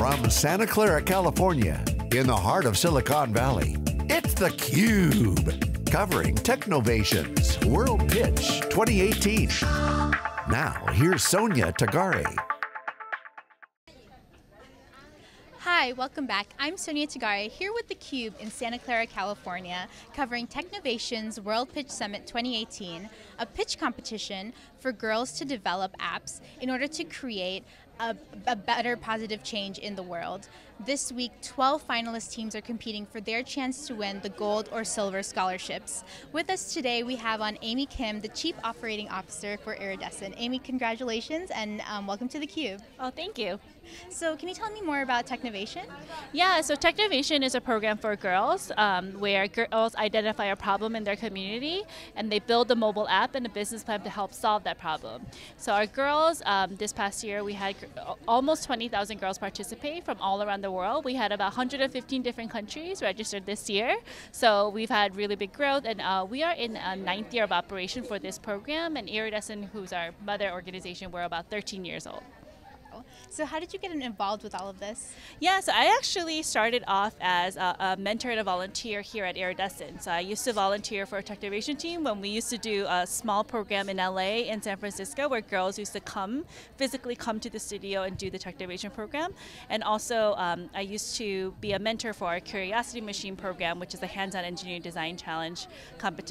From Santa Clara, California, in the heart of Silicon Valley, it's theCUBE. Covering Technovation's World Pitch 2018. Now, here's Sonia Tagare. Hi, welcome back. I'm Sonia Tagare here with theCUBE in Santa Clara, California, covering Technovation's World Pitch Summit 2018, a pitch competition for girls to develop apps in order to create a, a, better positive change in the world. This week, 12 finalist teams are competing for their chance to win the gold or silver scholarships. With us today, we have on Amy Kim, the Chief Operating Officer for Iridescent. Amy, congratulations and um, welcome to theCUBE. Oh, thank you. So can you tell me more about Technovation? Yeah, so Technovation is a program for girls um, where girls identify a problem in their community and they build a mobile app and a business plan to help solve that problem. So our girls, um, this past year we had almost 20,000 girls participate from all around the world. We had about 115 different countries registered this year. So we've had really big growth and uh, we are in a ninth year of operation for this program and Iridescent, who's our mother organization, we're about 13 years old. So how did you get involved with all of this? Yeah, so I actually started off as a, a mentor and a volunteer here at Iridescent. So I used to volunteer for a Technovation team when we used to do a small program in LA and San Francisco where girls used to come, physically come to the studio and do the Technovation program. And also um, I used to be a mentor for our Curiosity Machine program, which is a hands-on engineering design challenge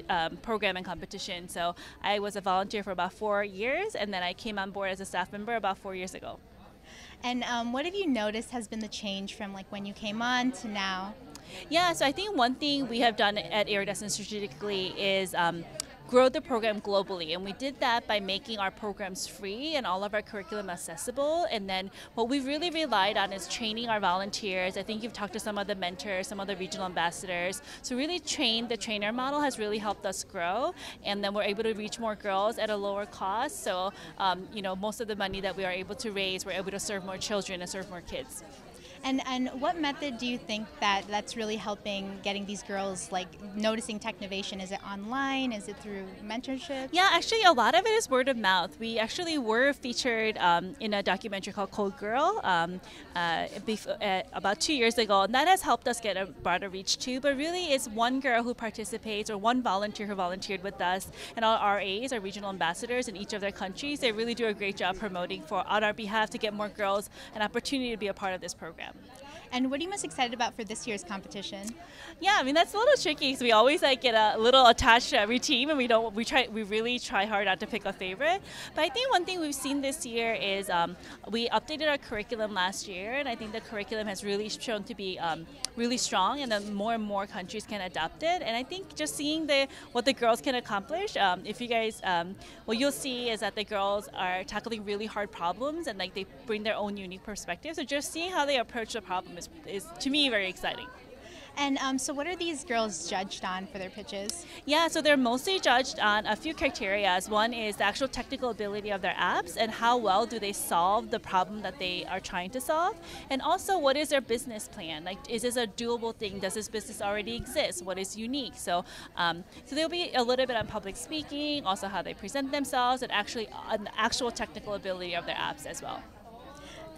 um, program and competition. So I was a volunteer for about four years and then I came on board as a staff member about four years ago. And um, what have you noticed has been the change from like when you came on to now? Yeah, so I think one thing we have done at Iridescent strategically is um, grow the program globally. And we did that by making our programs free and all of our curriculum accessible. And then what we really relied on is training our volunteers. I think you've talked to some of the mentors, some of the regional ambassadors. So really train the trainer model has really helped us grow. And then we're able to reach more girls at a lower cost. So um, you know, most of the money that we are able to raise, we're able to serve more children and serve more kids. And and what method do you think that that's really helping getting these girls like noticing Technovation? Is it online? Is it through mentorship? Yeah, actually, a lot of it is word of mouth. We actually were featured um, in a documentary called Code Girl um, uh, uh, about two years ago, and that has helped us get a broader reach too. But really, it's one girl who participates or one volunteer who volunteered with us, and all our RAs, our regional ambassadors in each of their countries, they really do a great job promoting for on our behalf to get more girls an opportunity to be a part of this program program. And what are you most excited about for this year's competition? Yeah, I mean that's a little tricky because we always like get a little attached to every team, and we don't we try we really try hard not to pick a favorite. But I think one thing we've seen this year is um, we updated our curriculum last year, and I think the curriculum has really shown to be um, really strong, and then more and more countries can adopt it. And I think just seeing the what the girls can accomplish, um, if you guys, um, what you'll see is that the girls are tackling really hard problems, and like they bring their own unique perspective. So just seeing how they approach the problem is, is to me very exciting. And um, so, what are these girls judged on for their pitches? Yeah, so they're mostly judged on a few criteria. One is the actual technical ability of their apps and how well do they solve the problem that they are trying to solve. And also, what is their business plan? Like, is this a doable thing? Does this business already exist? What is unique? So, um, so there'll be a little bit on public speaking, also how they present themselves, and actually an actual technical ability of their apps as well.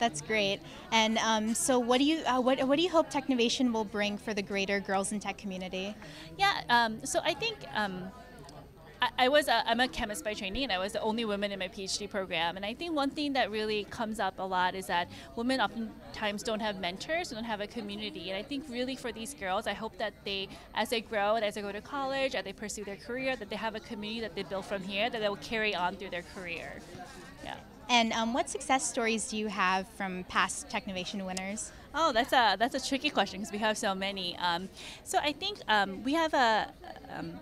That's great. And um, so, what do you uh, what what do you hope Technovation will bring for the greater girls in tech community? Yeah. Um, so I think. Um, I, was a, I'm a chemist by training, and I was the only woman in my PhD program. And I think one thing that really comes up a lot is that women oftentimes don't have mentors, don't have a community. And I think really for these girls, I hope that they, as they grow and as they go to college, as they pursue their career, that they have a community that they build from here that they will carry on through their career. Yeah. And um, what success stories do you have from past Technovation winners? Oh, that's a that's a tricky question because we have so many. Um, so I think um, we have a um,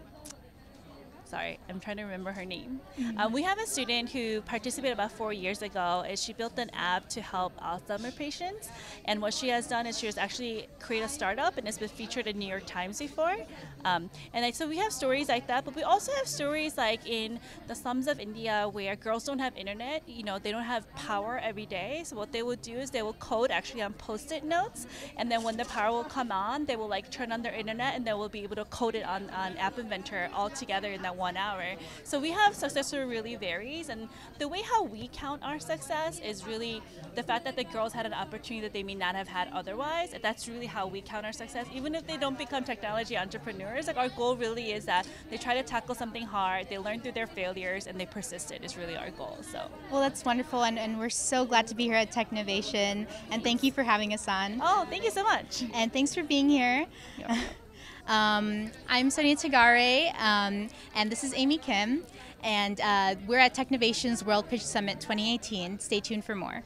sorry, I'm trying to remember her name. Mm-hmm. Um, we have a student who participated about four years ago, and she built an app to help Alzheimer patients. And what she has done is she has actually created a startup, and it's been featured in New York Times before. Um, and I, so we have stories like that, but we also have stories like in the slums of India where girls don't have internet. You know, they don't have power every day. So what they will do is they will code actually on post-it notes, and then when the power will come on, they will like turn on their internet, and they will be able to code it on, on App Inventor all together in that one hour. So we have success really varies, and the way how we count our success is really the fact that the girls had an opportunity that they may not have had otherwise. That's really how we count our success. Even if they don't become technology entrepreneurs, like our goal really is that they try to tackle something hard, they learn through their failures, and they persisted is really our goal. So. Well, that's wonderful, and, and we're so glad to be here at Technovation, and thank you for having us on. Oh, thank you so much. And thanks for being here. Um, I'm Sonia Tagare, um, and this is Amy Kim, and uh, we're at Technovation's World Pitch Summit 2018. Stay tuned for more.